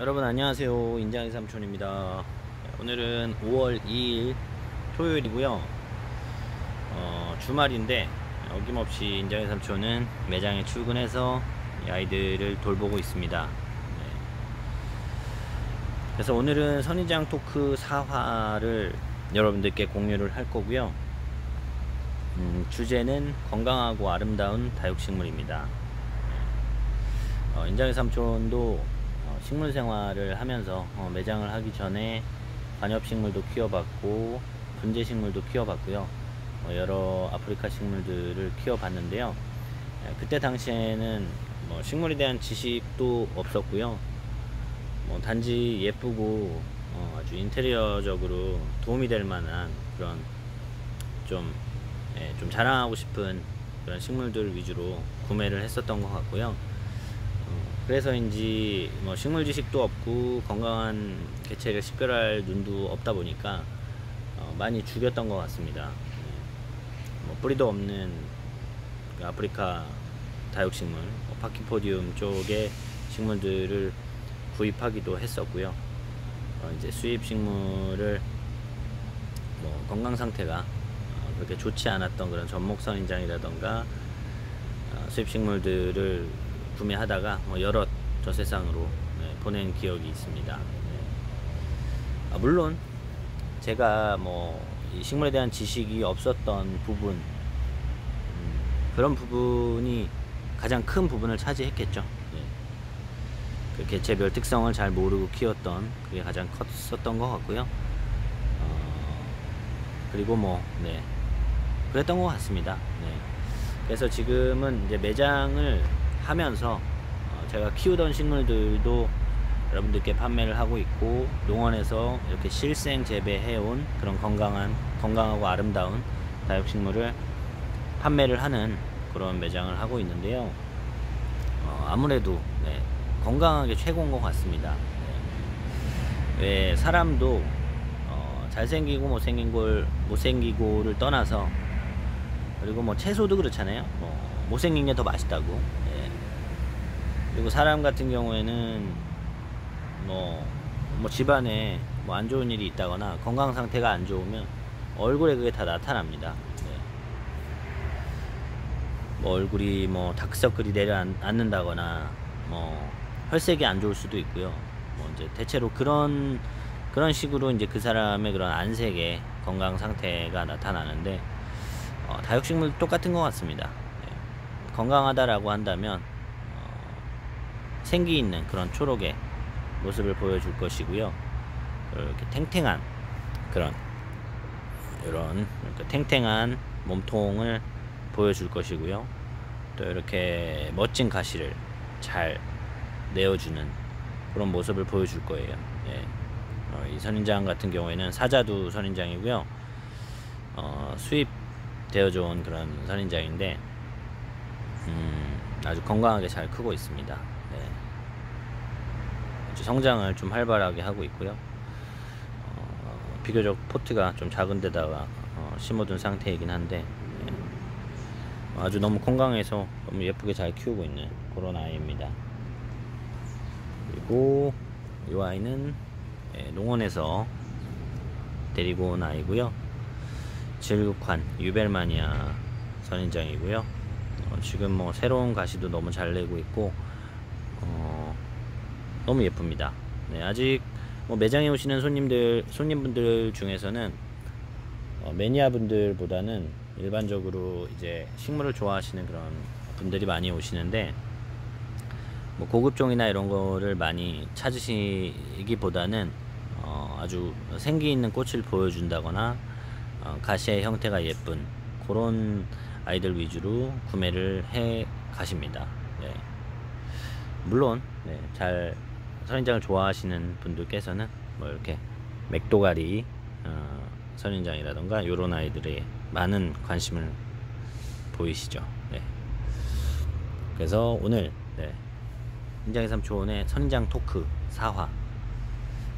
여러분 안녕하세요. 인장의 삼촌입니다. 오늘은 5월 2일 토요일이고요. 어, 주말인데 어김없이 인장의 삼촌은 매장에 출근해서 이 아이들을 돌보고 있습니다. 네. 그래서 오늘은 선인장 토크 4화를 여러분들께 공유를 할 거고요. 음, 주제는 건강하고 아름다운 다육식물입니다. 어, 인장의 삼촌도 어, 식물 생활을 하면서 어, 매장을 하기 전에 관엽식물도 키워봤고 분재식물도 키워봤고요. 어, 여러 아프리카 식물들을 키워봤는데요. 예, 그때 당시에는 뭐 식물에 대한 지식도 없었고요. 뭐 단지 예쁘고 어, 아주 인테리어적으로 도움이 될 만한 그런 좀, 예, 좀 자랑하고 싶은 그런 식물들 위주로 구매를 했었던 것 같고요 그래서인지 뭐 식물 지식도 없고 건강한 개체를 식별할 눈도 없다 보니까 어 많이 죽였던 것 같습니다. 네. 뭐 뿌리도 없는 그 아프리카 다육식물, 뭐 파키포디움 쪽의 식물들을 구입하기도 했었고요. 어 이제 수입 식물을 뭐 건강 상태가 어 그렇게 좋지 않았던 그런 전목선인장이라던가 어 수입 식물들을 구매하다가 뭐 여러 저 세상으로 네, 보낸 기억이 있습니다. 네. 아, 물론 제가 뭐 식물에 대한 지식이 없었던 부분 음, 그런 부분이 가장 큰 부분을 차지했겠죠. 네. 그 개체별 특성을 잘 모르고 키웠던 그게 가장 컸었던 것 같고요. 어, 그리고 뭐 네. 그랬던 것 같습니다. 네. 그래서 지금은 이제 매장을 하면서 어, 제가 키우던 식물들도 여러분들께 판매를 하고 있고 농원에서 이렇게 실생 재배해온 그런 건강한 건강하고 아름다운 다육식물을 판매를 하는 그런 매장을 하고 있는데요. 어, 아무래도 네, 건강하게 최고인 것 같습니다. 네. 왜 사람도 어, 잘생기고 못생긴 걸 못생기고를 떠나서 그리고 뭐 채소도 그렇잖아요. 뭐 못생긴 게 더 맛있다고. 그리고 사람 같은 경우에는 뭐, 뭐 집안에 뭐 안 좋은 일이 있다거나 건강 상태가 안 좋으면 얼굴에 그게 다 나타납니다. 네. 뭐 얼굴이 뭐 다크서클이 내려앉는다거나 뭐 혈색이 안 좋을 수도 있고요. 뭐 이제 대체로 그런 그런 식으로 이제 그 사람의 그런 안색의 건강 상태가 나타나는데 어, 다육식물 똑같은 것 같습니다. 네. 건강하다라고 한다면 생기 있는 그런 초록의 모습을 보여줄 것이고요. 이렇게 탱탱한 그런 이런 탱탱한 몸통을 보여줄 것이고요. 또 이렇게 멋진 가시를 잘 내어주는 그런 모습을 보여줄 거예요. 예. 어, 이 선인장 같은 경우에는 사자두 선인장이고요. 어, 수입되어져 온 그런 선인장인데 음, 아주 건강하게 잘 크고 있습니다. 성장을 좀 활발하게 하고 있고요. 어, 비교적 포트가 좀 작은 데다가 어, 심어둔 상태이긴 한데 예. 아주 너무 건강해서 너무 예쁘게 잘 키우고 있는 그런 아이입니다. 그리고 이 아이는 예, 농원에서 데리고 온 아이고요. 질국환 유벨마니아 선인장이고요. 어, 지금 뭐 새로운 가시도 너무 잘 내고 있고 어, 너무 예쁩니다. 네, 아직 뭐 매장에 오시는 손님들 손님분들 중에서는 어, 매니아 분들보다는 일반적으로 이제 식물을 좋아하시는 그런 분들이 많이 오시는데 뭐 고급종이나 이런 거를 많이 찾으시기보다는 어, 아주 생기 있는 꽃을 보여준다거나 어, 가시의 형태가 예쁜 그런 아이들 위주로 구매를 해 가십니다. 네. 물론 네, 잘 선인장을 좋아하시는 분들께서는 뭐 이렇게 맥도가리 어, 선인장이라던가 요런 아이들의 많은 관심을 보이시죠 네. 그래서 오늘 네. 인장이 삼촌의 선인장 토크 4화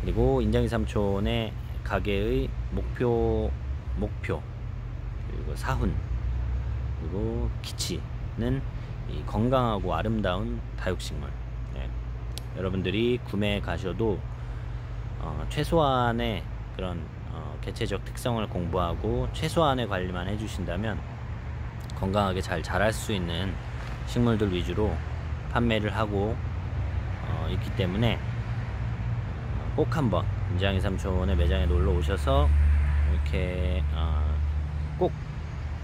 그리고 인장이 삼촌의 가게의 목표 목표 그리고 사훈 그리고 기치는 이 건강하고 아름다운 다육식물 여러분들이 구매해 가셔도 어, 최소한의 그런 어, 개체적 특성을 공부하고 최소한의 관리만 해주신다면 건강하게 잘 자랄 수 있는 식물들 위주로 판매를 하고 어, 있기 때문에 어, 꼭 한번 인장이 삼촌의 매장에 놀러 오셔서 이렇게 어, 꼭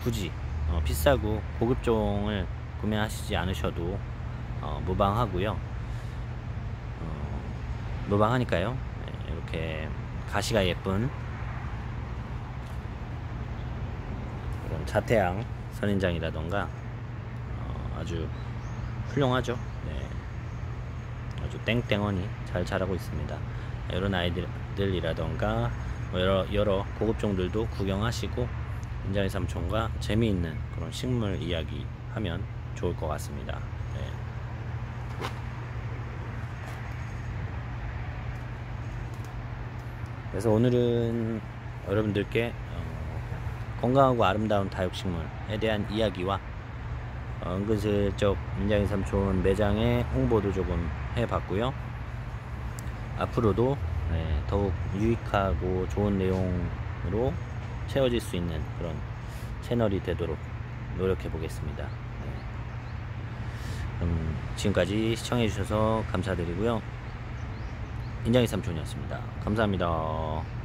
굳이 어, 비싸고 고급종을 구매하시지 않으셔도 어, 무방하고요. 어, 무방하니까요. 네, 이렇게 가시가 예쁜 그런 자태양 선인장이라던가 어, 아주 훌륭하죠. 네. 아주 땡땡하니 잘 자라고 있습니다. 이런 아이들이라던가 뭐 여러 여러 고급종들도 구경하시고 인장의 삼촌과 재미있는 그런 식물 이야기 하면 좋을 것 같습니다. 네. 그래서 오늘은 여러분들께 어, 건강하고 아름다운 다육식물에 대한 이야기와 어, 은근슬쩍 인장의 삼촌 매장의 홍보도 조금 해봤고요. 앞으로도 네, 더욱 유익하고 좋은 내용으로 채워질 수 있는 그런 채널이 되도록 노력해 보겠습니다. 네. 그럼 지금까지 시청해 주셔서 감사드리고요. 인장의 삼촌이었습니다. 감사합니다.